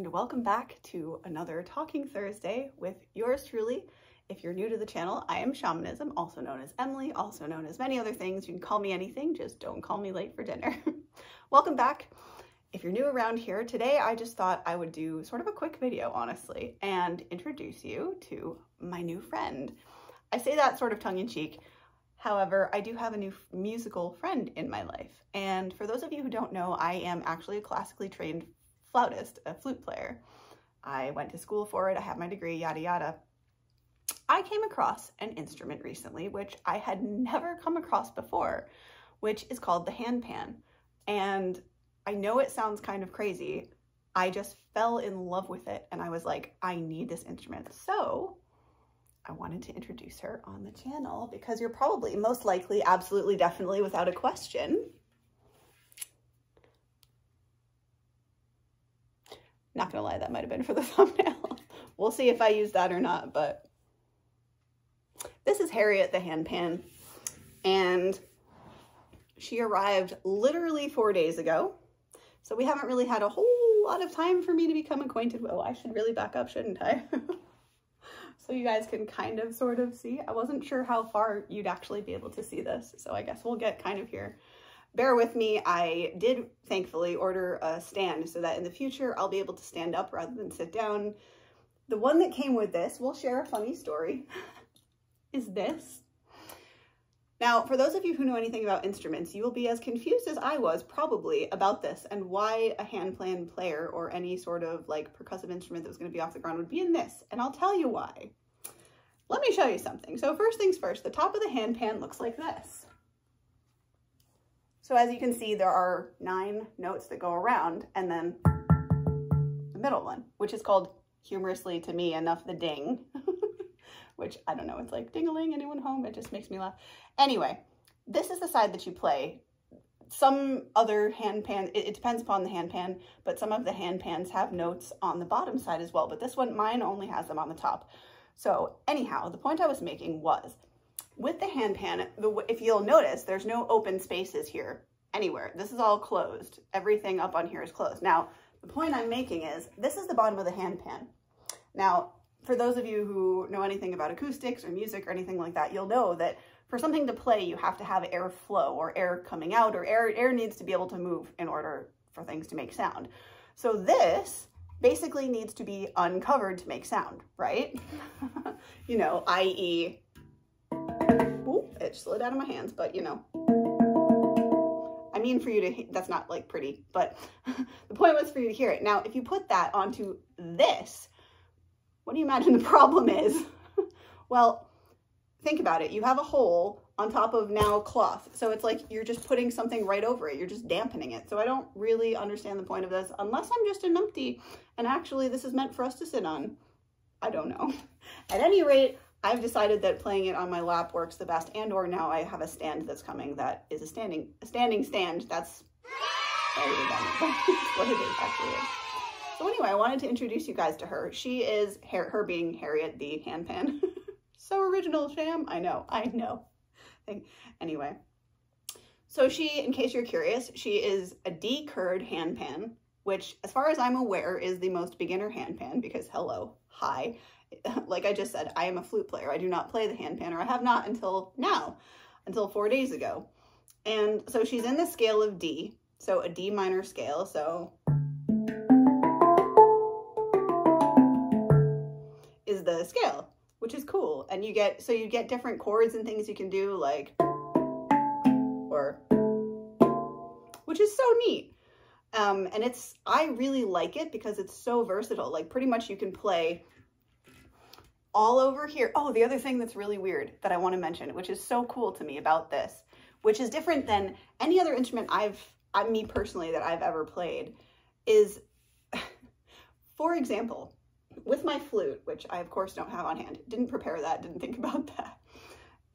and welcome back to another Talking Thursday with yours truly. If you're new to the channel, I am Shamanism, also known as Emilie, also known as many other things. You can call me anything, just don't call me late for dinner. welcome back. If you're new around here, today I just thought I would do sort of a quick video, honestly, and introduce you to my new friend. I say that sort of tongue-in-cheek, However, I do have a new musical friend in my life. And for those of you who don't know, I am actually a classically trained flautist, a flute player. I went to school for it, I have my degree, yada yada. I came across an instrument recently, which I had never come across before, which is called the handpan. And I know it sounds kind of crazy. I just fell in love with it and I was like, I need this instrument. So I wanted to introduce her on the channel because you're probably most likely, absolutely, definitely, without a question, not gonna lie, that might have been for the thumbnail. we'll see if I use that or not, but this is Harriet the handpan, and she arrived literally four days ago. So we haven't really had a whole lot of time for me to become acquainted. Oh, I should really back up, shouldn't I? so you guys can kind of sort of see. I wasn't sure how far you'd actually be able to see this, so I guess we'll get kind of here. Bear with me, I did thankfully order a stand so that in the future I'll be able to stand up rather than sit down. The one that came with this, we'll share a funny story, is this. Now, for those of you who know anything about instruments, you will be as confused as I was probably about this and why a hand handpan player or any sort of like percussive instrument that was going to be off the ground would be in this. And I'll tell you why. Let me show you something. So first things first, the top of the handpan looks like this. So as you can see, there are nine notes that go around and then the middle one, which is called humorously to me enough the ding, which I don't know, it's like ding-a-ling, anyone home? It just makes me laugh. Anyway, this is the side that you play. Some other handpan, it, it depends upon the handpan, but some of the handpans have notes on the bottom side as well. But this one, mine only has them on the top. So anyhow, the point I was making was with the hand handpan, if you'll notice, there's no open spaces here anywhere. This is all closed. Everything up on here is closed. Now, the point I'm making is this is the bottom of the handpan. Now, for those of you who know anything about acoustics or music or anything like that, you'll know that for something to play, you have to have air flow or air coming out or air, air needs to be able to move in order for things to make sound. So this basically needs to be uncovered to make sound, right? you know, i.e., it slid out of my hands, but you know. I mean for you to, that's not like pretty, but the point was for you to hear it. Now, if you put that onto this, what do you imagine the problem is? well, think about it. You have a hole on top of now cloth. So it's like you're just putting something right over it. You're just dampening it. So I don't really understand the point of this unless I'm just a numpty and actually this is meant for us to sit on. I don't know. At any rate, I've decided that playing it on my lap works the best and or now I have a stand that's coming that is a standing a standing stand. That's what it is actually. So anyway, I wanted to introduce you guys to her. She is, her, her being Harriet the handpan. so original, Sham. I know, I know. Anyway, so she, in case you're curious, she is a D-Kurd handpan, which as far as I'm aware is the most beginner handpan because hello, hi. like I just said, I am a flute player. I do not play the handpan, or I have not until now, until four days ago. And so she's in the scale of D, so a D minor scale. So is the scale, which is cool. And you get, so you get different chords and things you can do like, or, which is so neat. Um, and it's, I really like it because it's so versatile. Like pretty much you can play all over here. Oh, the other thing that's really weird that I want to mention, which is so cool to me about this, which is different than any other instrument I've, I, me personally, that I've ever played, is, for example, with my flute, which I of course don't have on hand, didn't prepare that, didn't think about that.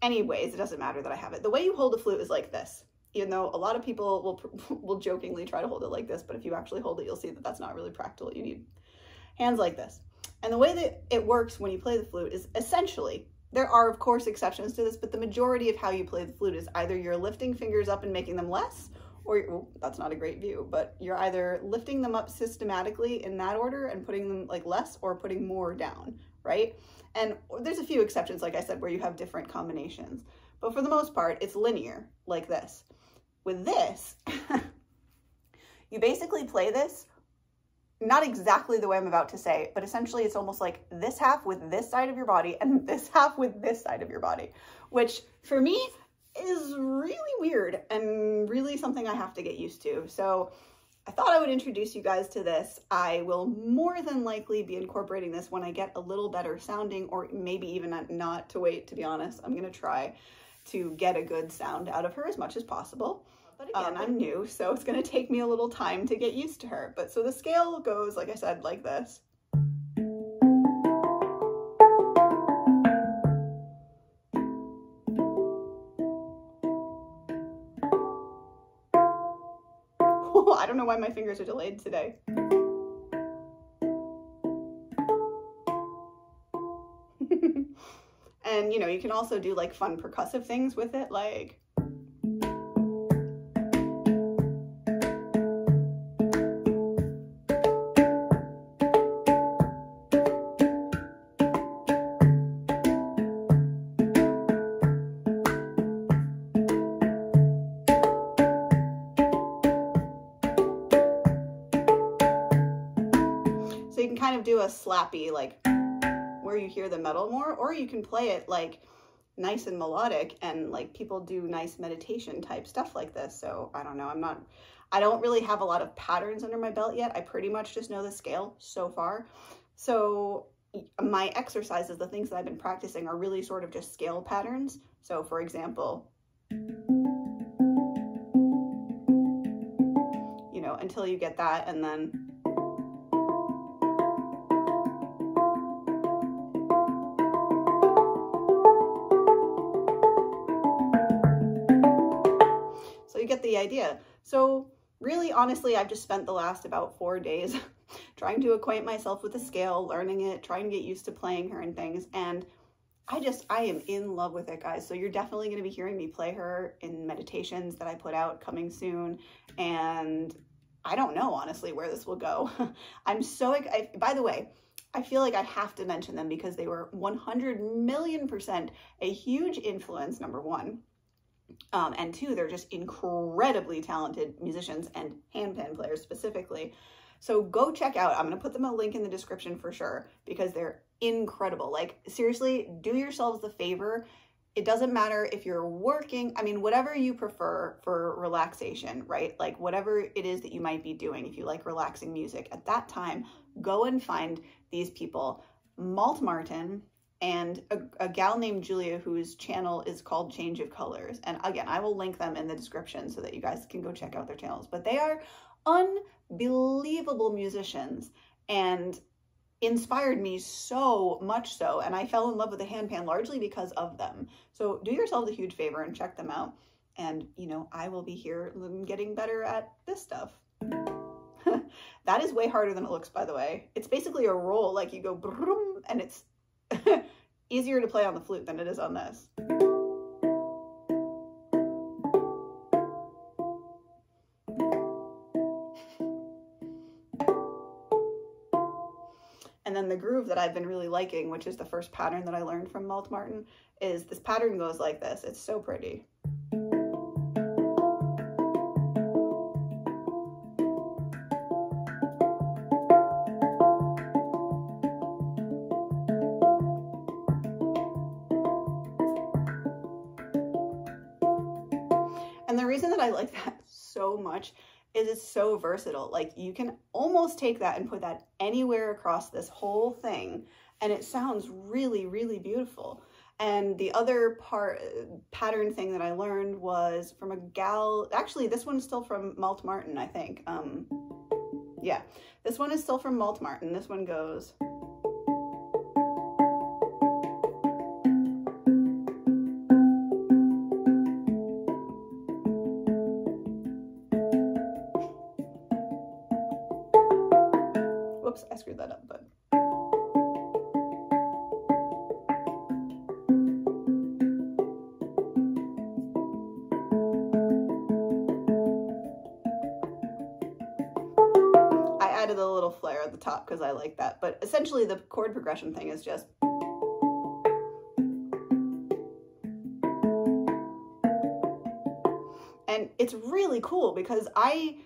Anyways, it doesn't matter that I have it. The way you hold a flute is like this. Even though a lot of people will, will jokingly try to hold it like this, but if you actually hold it, you'll see that that's not really practical. You need hands like this. And the way that it works when you play the flute is essentially, there are of course exceptions to this, but the majority of how you play the flute is either you're lifting fingers up and making them less, or well, that's not a great view, but you're either lifting them up systematically in that order and putting them like less or putting more down, right? And there's a few exceptions, like I said, where you have different combinations. But for the most part, it's linear like this. With this, you basically play this not exactly the way I'm about to say, but essentially it's almost like this half with this side of your body and this half with this side of your body, which for me is really weird and really something I have to get used to. So I thought I would introduce you guys to this. I will more than likely be incorporating this when I get a little better sounding or maybe even not to wait, to be honest. I'm going to try to get a good sound out of her as much as possible. But again, um, I'm new, so it's going to take me a little time to get used to her. But so the scale goes, like I said, like this. I don't know why my fingers are delayed today. and you know, you can also do like fun percussive things with it, like kind of do a slappy, like where you hear the metal more, or you can play it like nice and melodic and like people do nice meditation type stuff like this. So I don't know, I'm not, I don't really have a lot of patterns under my belt yet. I pretty much just know the scale so far. So my exercises, the things that I've been practicing are really sort of just scale patterns. So for example, you know, until you get that and then idea. So really, honestly, I've just spent the last about four days trying to acquaint myself with the scale, learning it, trying to get used to playing her and things. And I just, I am in love with it, guys. So you're definitely going to be hearing me play her in meditations that I put out coming soon. And I don't know, honestly, where this will go. I'm so, I, by the way, I feel like I have to mention them because they were 100 million percent a huge influence, number one, um, and two, they're just incredibly talented musicians and handpan players specifically. So go check out. I'm going to put them a link in the description for sure because they're incredible. Like seriously, do yourselves the favor. It doesn't matter if you're working, I mean, whatever you prefer for relaxation, right? Like whatever it is that you might be doing, if you like relaxing music at that time, go and find these people. Malte Marten and a, a, gal named Julia whose channel is called Change of Colors. And again, I will link them in the description so that you guys can go check out their channels. But they are unbelievable musicians and inspired me so much so. And I fell in love with the handpan largely because of them. So do yourselves a huge favor and check them out. And, you know, I will be here getting better at this stuff. that is way harder than it looks, by the way. It's basically a roll, like you go and it's easier to play on the flute than it is on this. And then the groove that I've been really liking, which is the first pattern that I learned from Malte Marten, is this pattern goes like this. It's so pretty. Is it's so versatile. Like you can almost take that and put that anywhere across this whole thing and it sounds really, really beautiful. And the other part pattern thing that I learned was from a gal, actually this one's still from Malte Marten, I think. Um, yeah, this one is still from Malte Marten. This one goes... because I like that. But essentially the chord progression thing is just and it's really cool because I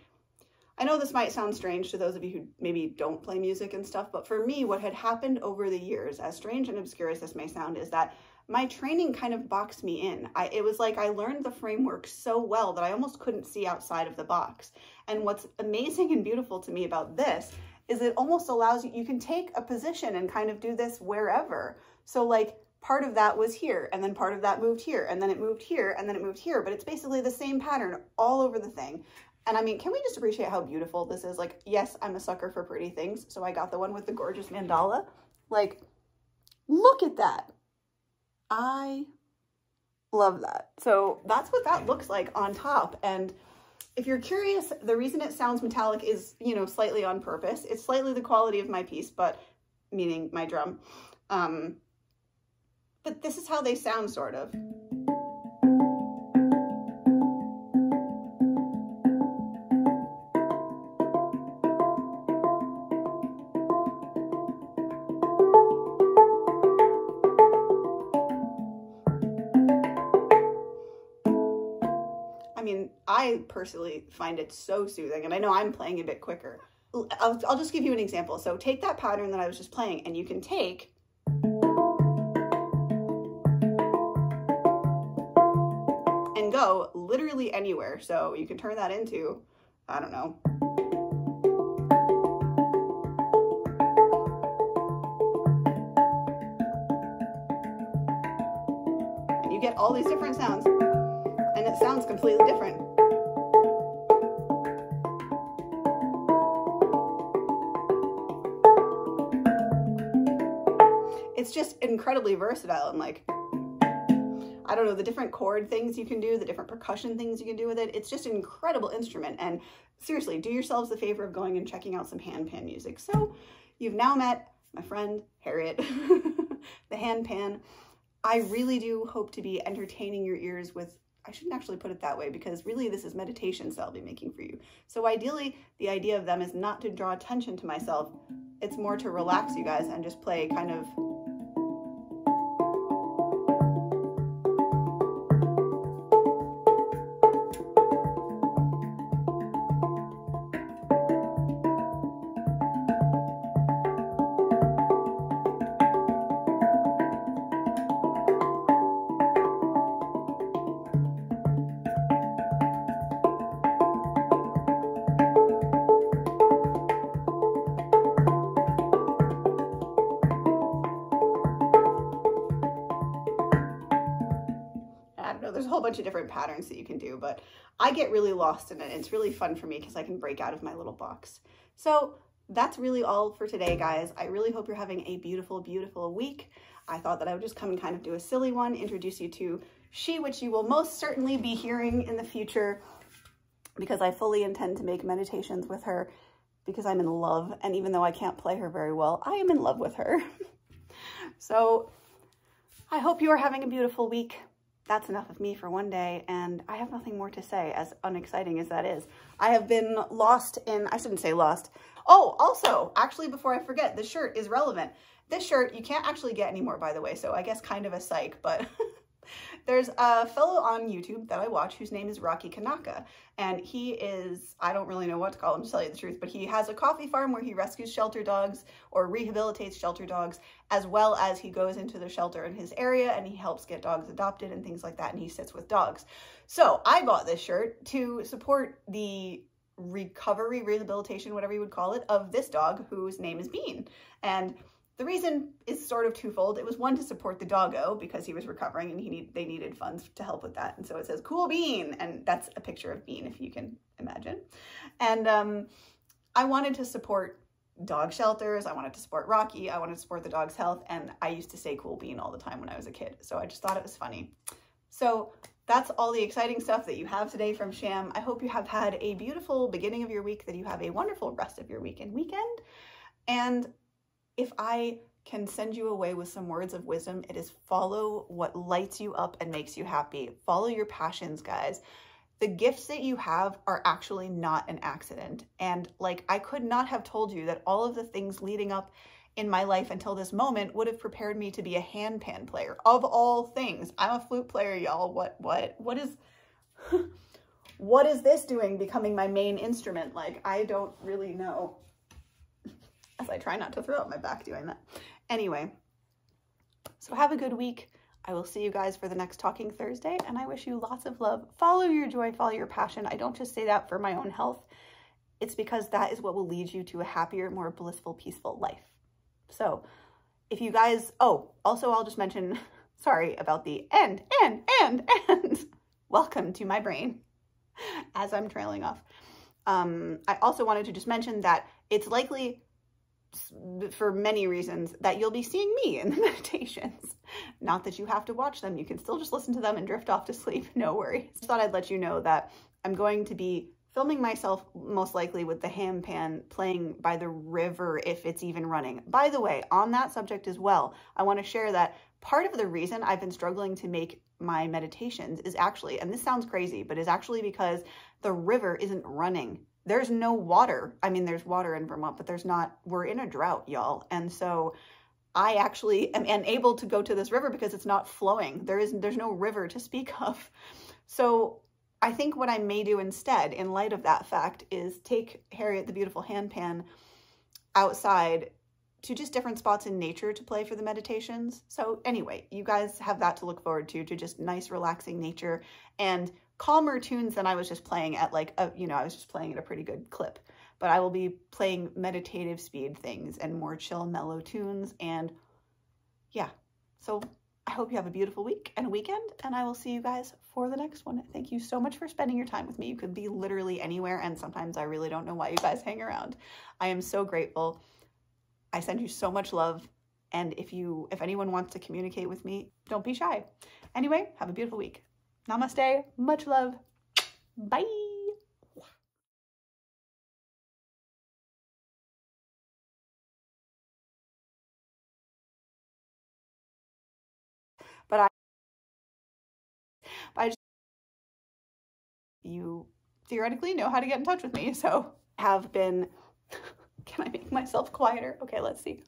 I know this might sound strange to those of you who maybe don't play music and stuff, but for me, what had happened over the years, as strange and obscure as this may sound, is that my training kind of boxed me in. I, it was like I learned the framework so well that I almost couldn't see outside of the box. And what's amazing and beautiful to me about this is it almost allows you, you can take a position and kind of do this wherever. So like part of that was here and then part of that moved here and then it moved here and then it moved here, but it's basically the same pattern all over the thing. And I mean, can we just appreciate how beautiful this is? Like, yes, I'm a sucker for pretty things. So I got the one with the gorgeous mandala. Like, look at that. I love that. So that's what that looks like on top. And if you're curious, the reason it sounds metallic is, you know, slightly on purpose. It's slightly the quality of my piece, but meaning my drum. Um, but this is how they sound sort of. Personally find it so soothing, and I know I'm playing a bit quicker. I'll, I'll just give you an example. So take that pattern that I was just playing, and you can take and go literally anywhere. So you can turn that into, I don't know, you get all these different sounds and it sounds completely different. Incredibly versatile and like I don't know, the different chord things you can do, the different percussion things you can do with it. It's just an incredible instrument. And seriously, do yourselves the favor of going and checking out some hand pan music. So you've now met my friend Harriet, the hand pan. I really do hope to be entertaining your ears with I shouldn't actually put it that way because really this is meditations that I'll be making for you. So ideally, the idea of them is not to draw attention to myself. It's more to relax you guys and just play kind of of different patterns that you can do, but I get really lost in it. It's really fun for me because I can break out of my little box. So that's really all for today, guys. I really hope you're having a beautiful, beautiful week. I thought that I would just come and kind of do a silly one, introduce you to she, which you will most certainly be hearing in the future because I fully intend to make meditations with her because I'm in love. And even though I can't play her very well, I am in love with her. so I hope you are having a beautiful week that's enough of me for one day, and I have nothing more to say, as unexciting as that is. I have been lost in, I shouldn't say lost. Oh, also, actually, before I forget, the shirt is relevant. This shirt, you can't actually get anymore, by the way, so I guess kind of a psych, but There's a fellow on YouTube that I watch whose name is Rocky Kanaka, and he is, I don't really know what to call him to tell you the truth, but he has a coffee farm where he rescues shelter dogs or rehabilitates shelter dogs, as well as he goes into the shelter in his area and he helps get dogs adopted and things like that, and he sits with dogs. So I bought this shirt to support the recovery, rehabilitation, whatever you would call it, of this dog whose name is Bean. And the reason is sort of twofold. It was one to support the doggo because he was recovering and he need, they needed funds to help with that. And so it says cool bean. And that's a picture of Bean if you can imagine. And um, I wanted to support dog shelters. I wanted to support Rocky. I wanted to support the dog's health. And I used to say cool bean all the time when I was a kid. So I just thought it was funny. So that's all the exciting stuff that you have today from Sham. I hope you have had a beautiful beginning of your week, that you have a wonderful rest of your week and weekend. And if I can send you away with some words of wisdom, it is follow what lights you up and makes you happy. Follow your passions, guys. the gifts that you have are actually not an accident. And like, I could not have told you that all of the things leading up in my life until this moment would have prepared me to be a handpan player of all things. I'm a flute player, y'all. What, what, what is, what is this doing becoming my main instrument? Like, I don't really know as I try not to throw up my back doing that. Anyway, so have a good week. I will see you guys for the next Talking Thursday, and I wish you lots of love. Follow your joy, follow your passion. I don't just say that for my own health. It's because that is what will lead you to a happier, more blissful, peaceful life. So if you guys, oh, also I'll just mention, sorry about the end, end, end, end. Welcome to my brain as I'm trailing off. Um, I also wanted to just mention that it's likely for many reasons that you'll be seeing me in the meditations. Not that you have to watch them. You can still just listen to them and drift off to sleep. No worries. Just thought I'd let you know that I'm going to be filming myself most likely with the handpan playing by the river if it's even running. By the way, on that subject as well, I want to share that part of the reason I've been struggling to make my meditations is actually, and this sounds crazy, but is actually because the river isn't running there's no water. I mean, there's water in Vermont, but there's not, we're in a drought, y'all. And so I actually am unable to go to this river because it's not flowing. There is, there's no river to speak of. So I think what I may do instead, in light of that fact, is take Harriet the Beautiful Handpan outside to just different spots in nature to play for the meditations. So anyway, you guys have that to look forward to, to just nice, relaxing nature. And calmer tunes than I was just playing at like, a, you know, I was just playing at a pretty good clip. But I will be playing meditative speed things and more chill, mellow tunes. And yeah, so I hope you have a beautiful week and weekend, and I will see you guys for the next one. Thank you so much for spending your time with me. You could be literally anywhere, and sometimes I really don't know why you guys hang around. I am so grateful. I send you so much love, and if you, if anyone wants to communicate with me, don't be shy. Anyway, have a beautiful week. Namaste. Much love. Bye. But I, I just, you theoretically know how to get in touch with me. So have been, can I make myself quieter? Okay, let's see.